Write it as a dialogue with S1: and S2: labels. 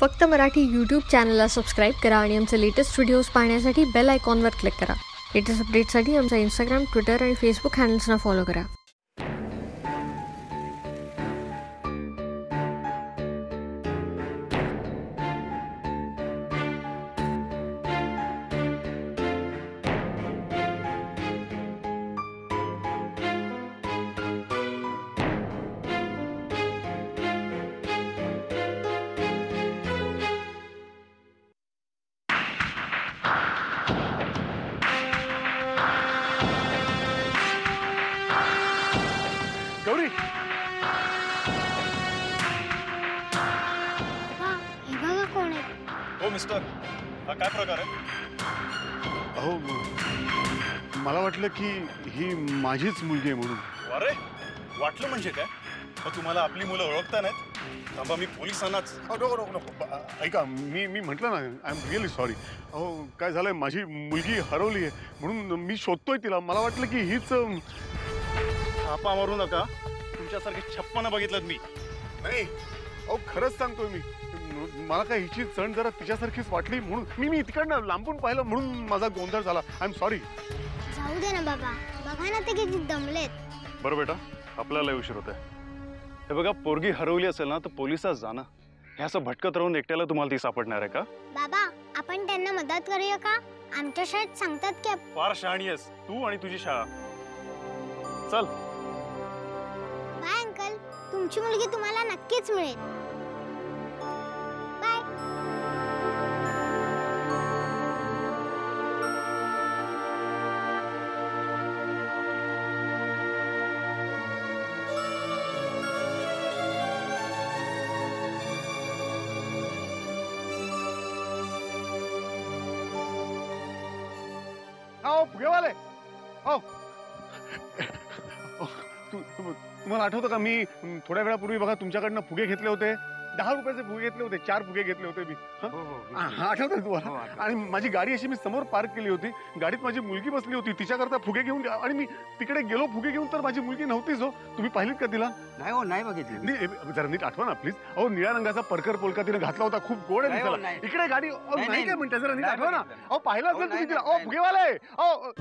S1: फक्त मराठी यूट्यूब चॅनलला सबस्क्राईब करा आणि आमचे लेटेस्ट व्हिडिओज पाहण्यासाठी बेल आयकॉनवर क्लिक करा. लेटेस्ट अपडेटसाठी आमचा इंस्टाग्राम ट्विटर आणि फेसबुक हँडल्सना फॉलो करा.
S2: मिस्टर. हा काय प्रकार आहे?
S3: अहो मला वाटलं की ही माझीच मुलगी आहे म्हणून.
S2: अरे वाटलं म्हणजे काय? मग तुम्हाला आपली मुलं ओळखता नाहीत? थांबा मी पोलिसांनाच
S3: अहो, नको नको नको. ब- ऐका मी मी म्हटलं ना आय एम रिअली सॉरी अहो काय झालंय माझी मुलगी हरवली आहे म्हणून मी शोधतोय तिला. मला वाटलं की हीच
S2: थापा मारू नका. तुमच्यासारखे छप्पन बघितलं मी.
S3: नाही अहो खरंच सांगतोय मी. मला काय हिची चण जरा तिच्यासारखीच वाटली म्हणून मी मी तिकडनं लांबून पाहिलं म्हणून माझा गोंधळ झाला. आय एम सॉरी
S4: जाऊ दे ना बाबा. बघा ना ते किती दमलेत.
S2: बरं बेटा आपल्याला उशीर होत हे बघा पोरगी हरवली असेल ना तर पोलिसात जाणं हे असं भटकत राहून एकट्याला तुम्हाला ती सापडणार आहे का?
S4: बाबा आपण त्यांना मदत करूया का? आमच्या शाळेत सांगतात की आप-
S2: फार शहाणी आहेस. तू आणि तुझी शाळा. चल.
S4: तुमची मुलगी तुम्हाला नक्कीच मिळेल. बाय
S3: अहो फुगेवाले हो तुम्हाला आठवतं का? मी थोड्या वेळापूर्वी बघा तुमच्याकडनं फुगे घेतले होते. दहा रुपयाचे फुगे घेतले होते चार फुगे घेतले होते मी. हं? हा, हा, आठवतं तुम्हाला? आणि माझी गाडी अशी मी समोर पार्क केली होती. गाडीत माझी मुलगी बसली होती. तिच्याकरता फुगे घेऊन आणि मी तिकडे गेलो फुगे घेऊन तर माझी मुलगी नव्हतीच हो. तुम्ही पाहिलीत का तिला?
S5: नाही हो नाही बघितली
S3: जरा नीट आठवा ना प्लीज. अहो निळ्या रंगाचा परकर पोलका तिने घातला होता खूप गोड आहे
S5: हो.
S3: इकडे गाडी
S5: नाही.
S3: काय म्हणते जरा नीट आठवा ना. अहो पाहिलं असेल तुम्ही तिला? अहो. फुगेवाले! अहो